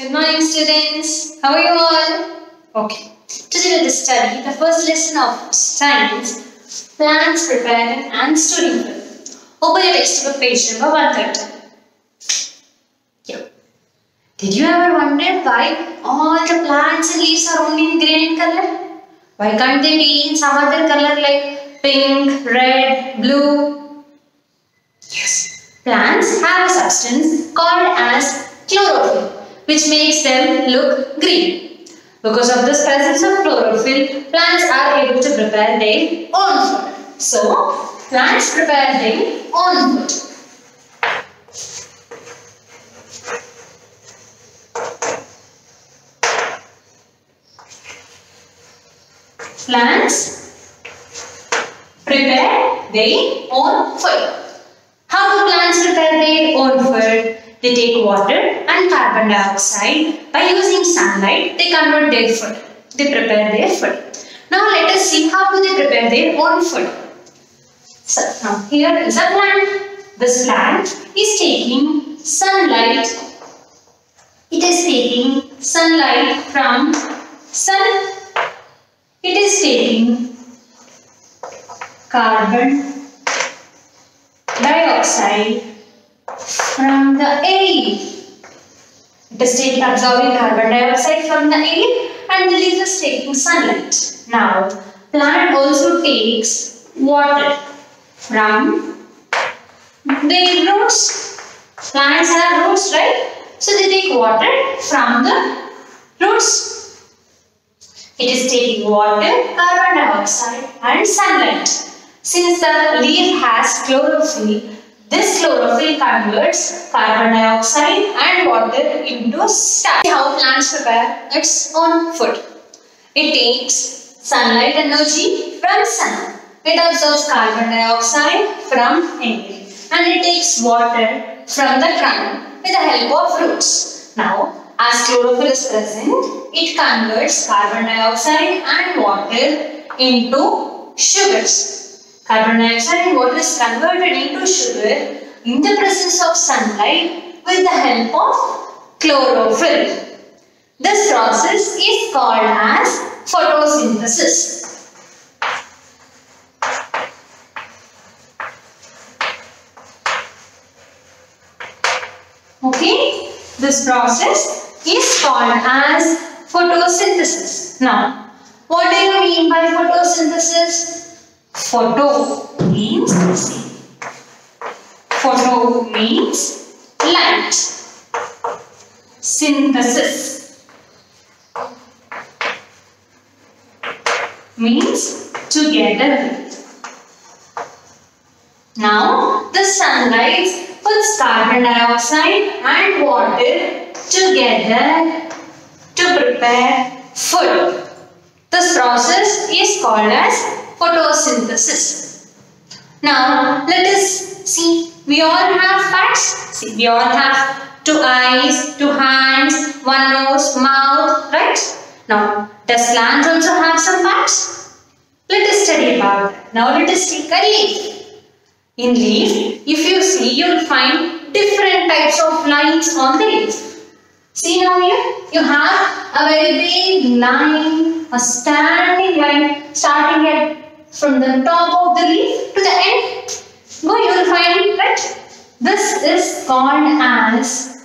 Good morning, students. How are you all? Okay. Today we'll study the first lesson of science, plants prepared and food. Open your textbook page number 130. Yeah. Did you ever wonder why all the plants and leaves are only in green color? Why can't they be in some other color like pink, red, blue? Yes. Plants have a substance called as chlorophyll which makes them look green. Because of this presence of chlorophyll, plants are able to prepare their own food. So, plants prepare their own food. Plants prepare their own food. How do plants prepare their own food? They take water and carbon dioxide. By using sunlight, they convert their food. They prepare their food. Now let us see how do they prepare their own food. So now here is a plant. This plant is taking sunlight. It is taking sunlight from sun. It is taking carbon dioxide from the air. It is taking absorbing carbon dioxide from the air and the leaf is taking sunlight. Now, plant also takes water from their roots. Plants have roots, right? So they take water from the roots. It is taking water, carbon dioxide and sunlight. Since the leaf has chlorophyll, this chlorophyll converts carbon dioxide and water into starch. How plants prepare its own food. It takes sunlight energy from sun. It absorbs carbon dioxide from air and it takes water from the ground with the help of roots. Now, as chlorophyll is present, it converts carbon dioxide and water into sugars. Carbon dioxide and water is converted into sugar in the presence of sunlight with the help of chlorophyll. This process is called as photosynthesis. Okay, this process is called as photosynthesis. Now, what do you mean by photosynthesis? Photo means see. Photo means light. Synthesis means together. Now, the sunlight puts carbon dioxide and water together to prepare food. This process is called as photosynthesis. Now, let us see. We all have parts. See, we all have two eyes, two hands, one nose, mouth, right? Now, does plants also have some parts? Let us study about that. Now, let us take a leaf. In leaf, if you see, you will find different types of lines on the leaf. See now here, you have a very big line, a standing line starting at from the top of the leaf to the end. Go, you will find right. This is called as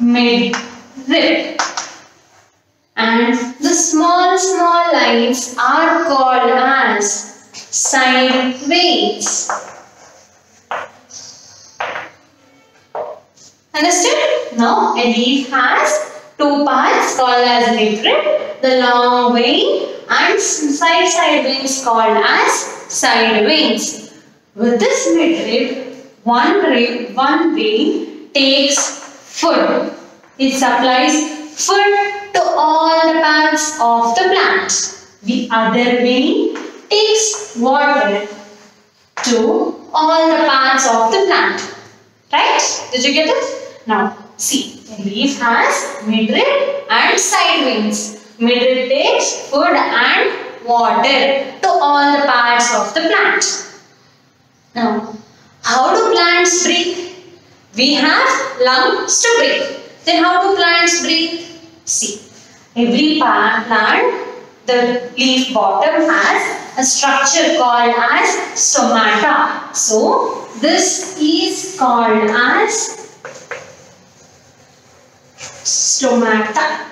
midrib. And the small, small lines are called as side veins. Understood? Now a leaf has two parts called as midrib, the long vein and side side veins called as side veins. With this midrib, one rib, one vein takes food. It supplies food to all the parts of the plant. The other vein takes water to all the parts of the plant. Right? Did you get it? Now, see, leaf has midrib and side veins. Midrib takes food and water to all the parts of the plant. Now, how do plants breathe? We have lungs to breathe. Then how do plants breathe? See, every plant, the leaf bottom has a structure called as stomata. So, this is called as stomata.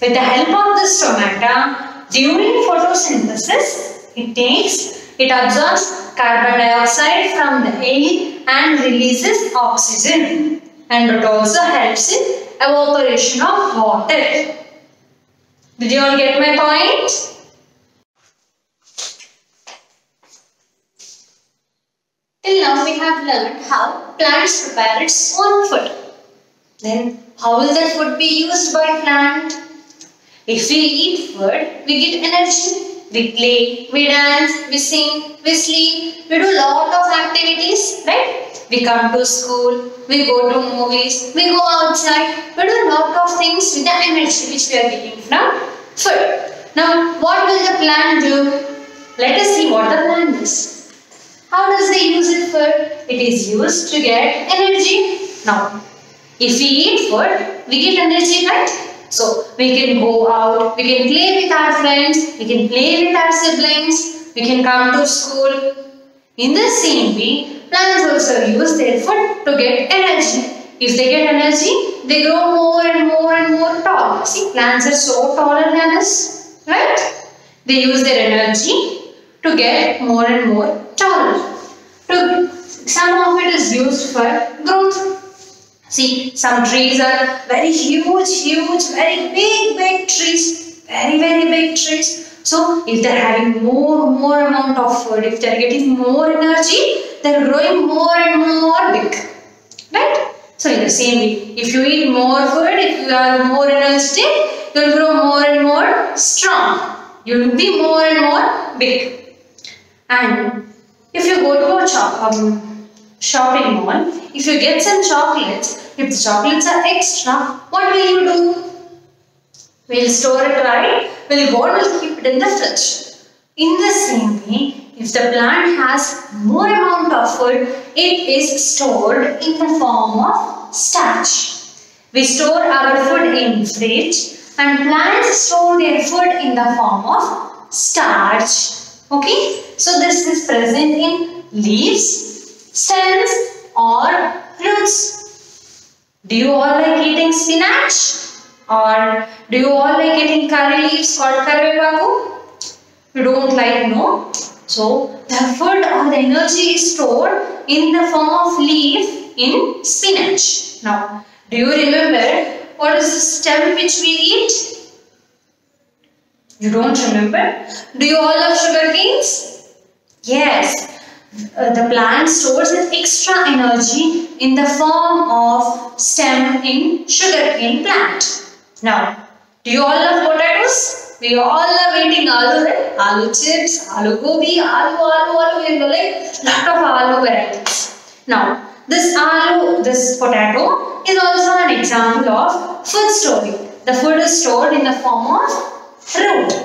With the help of the stomata, during photosynthesis, it takes, it absorbs carbon dioxide from the air and releases oxygen. And it also helps in evaporation of water. Did you all get my point? Till now we have learned how plants prepare its own food. Then how will that food be used by plant? If we eat food, we get energy. We play, we dance, we sing, we sleep, we do lot of activities, right? We come to school, we go to movies, we go outside, we do a lot of things with the energy which we are getting from food. Now, what will the plant do? Let us see what the plant does. How does they use it for? It is used to get energy. Now, if we eat food, we get energy, right? So, we can go out, we can play with our friends, we can play with our siblings, we can come to school. In the same way, plants also use their food to get energy. If they get energy, they grow more and more and more tall. See, plants are so taller than us, right? They use their energy to get more and more taller. To, some of it is used for growth. See, some trees are very huge, huge, very big, big trees. Very, very big trees. So, if they're having more, more amount of food, if they're getting more energy, they're growing more and more big. Right? So, in the same way, if you eat more food, if you are more energetic, you'll grow more and more strong. You'll be more and more big. And if you go to a shop, um, shopping mall, if you get some chocolates, if the chocolates are extra, what will you do? We'll store it right, we'll go we'll keep it in the fridge. In the same way, if the plant has more amount of food, it is stored in the form of starch. We store our food in fridge and plants store their food in the form of starch. Okay, so this is present in leaves, stems or roots. Do you all like eating spinach? Or do you all like eating curry leaves called karvepaku? You don't like, no? So, the food or the energy is stored in the form of leaf in spinach. Now, do you remember what is the stem which we eat? You don't remember? Do you all love sugar canes? Yes. Uh, the plant stores its extra energy in the form of stem in sugarcane plant. Now, do you all love potatoes? We all love eating aloo, right? Aloo chips, aloo gobi, aloo, aloo, aloo, you know, like lot of aloo varieties. Now, this aloo, this potato is also an example of food storing. The food is stored in the form of root.